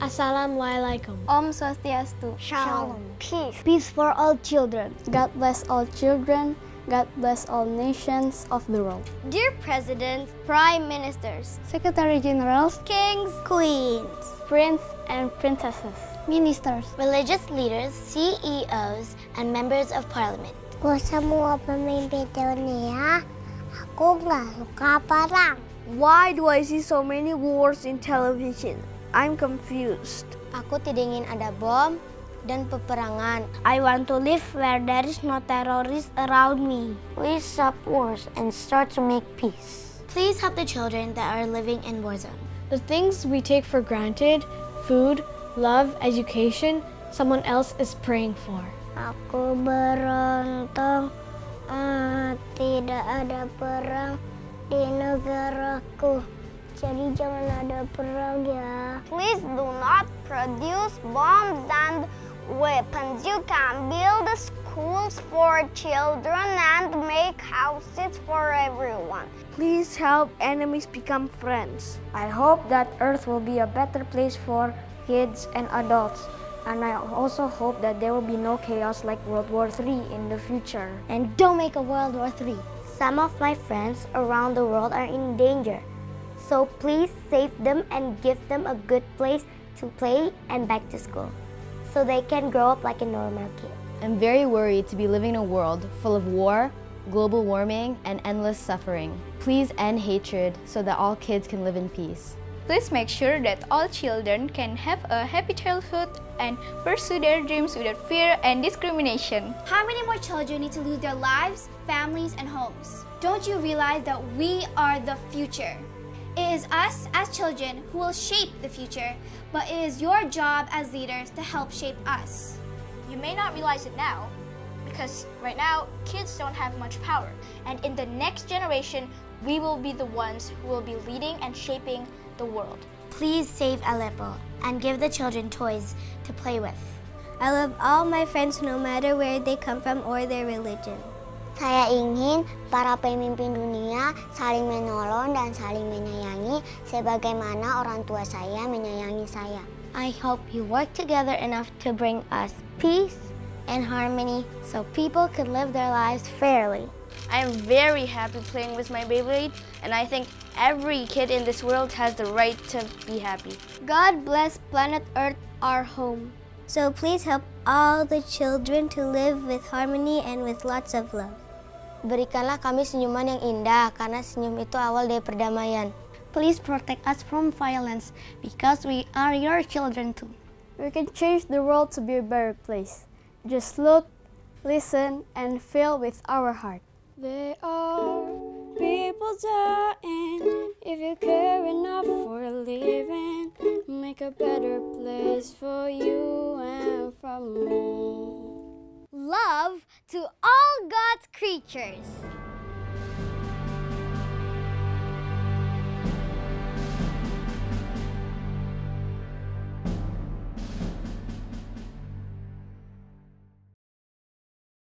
Assalamualaikum. Om Swastiastu. Shalom. Peace. Peace for all children. God bless all children. God bless all nations of the world. Dear Presidents, Prime Ministers, Secretary Generals, Kings, Queens, Prince and Princesses, Ministers, religious leaders, CEOs, and members of Parliament. Ku semua pemimpin dunia, aku nggak suka perang. Why do I see so many wars in television? I'm confused. Aku tidak ingin ada bom dan peperangan. I want to live where there is no terrorists around me. Please stop wars and start to make peace. Please help the children that are living in war zones. The things we take for granted, food, love, education, someone else is praying for. Aku beruntung ah, tidak ada perang di negaraku. Jadi jangan ada perang ya. Please do not produce bombs and weapons. You can build schools for children and make houses for everyone. Please help enemies become friends. I hope that Earth will be a better place for kids and adults. And I also hope that there will be no chaos like World War III in the future. And don't make a World War III. Some of my friends around the world are in danger. So please save them and give them a good place to play and back to school so they can grow up like a normal kid. I'm very worried to be living in a world full of war, global warming, and endless suffering. Please end hatred so that all kids can live in peace. Please make sure that all children can have a happy childhood and pursue their dreams without fear and discrimination. How many more children need to lose their lives, families, and homes? Don't you realize that we are the future? It is us as children who will shape the future, but it is your job as leaders to help shape us. You may not realize it now, because right now, kids don't have much power. And in the next generation, we will be the ones who will be leading and shaping the world. Please save Aleppo and give the children toys to play with. I love all my friends no matter where they come from or their religion. Saya ingin para pemimpin dunia saling menolong dan saling menyayangi sebagaimana orang tua saya menyayangi saya. I hope you work together enough to bring us peace and harmony so people can live their lives fairly. I am very happy playing with my Beyblade, and I think every kid in this world has the right to be happy. God bless planet Earth, our home. So please help all the children to live with harmony and with lots of love. Berikanlah kami senyuman yang indah, karena senyum itu awal dari perdamaian. Please protect us from violence, because we are your children too. We can change the world to be a better place. Just look, listen, and feel with our heart. There are people dying. If you care enough for living, make a better place for you and for me. Love to all God's creatures.